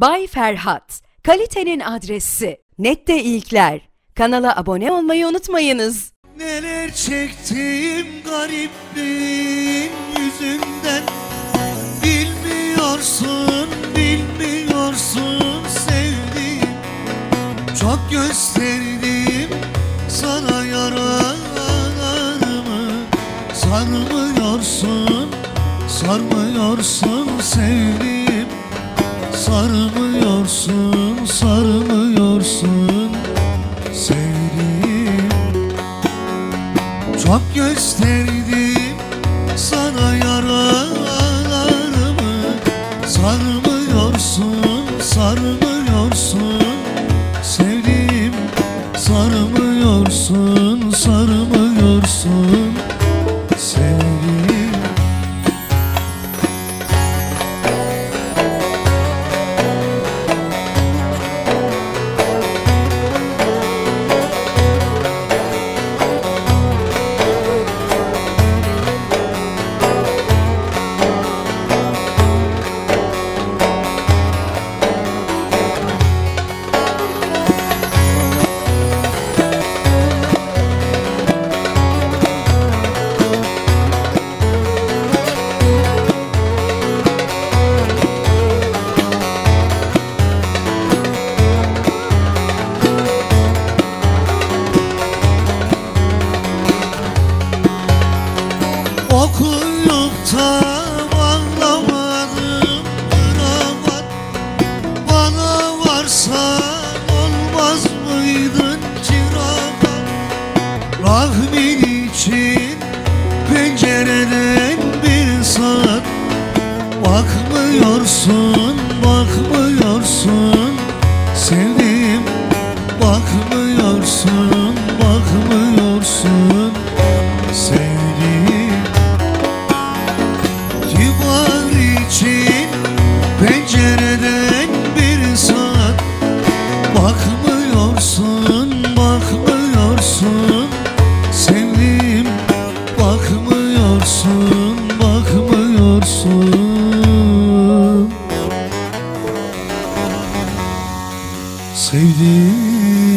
Bay Ferhat, kalitenin adresi. Nette ilkler. Kanala abone olmayı unutmayınız. Neler çektim garipliğin yüzünden Bilmiyorsun, bilmiyorsun sevdiğim Çok gösterdim sana yaralarımı Sarmıyorsun, sarmıyorsun sevdiğim Sarmıyorsun, sarmıyorsun sevdiğim çok gösterdim sana yaralarımı. Sarmıyorsun, sarmıyorsun Sevdiğim. Sarmıyorsun, sarmıyorsun Okuyup da anlamadım. Rahat Bana varsa olmaz mıydın cirahat Rahmin için pencereden bir saat bakmıyorsun sevdim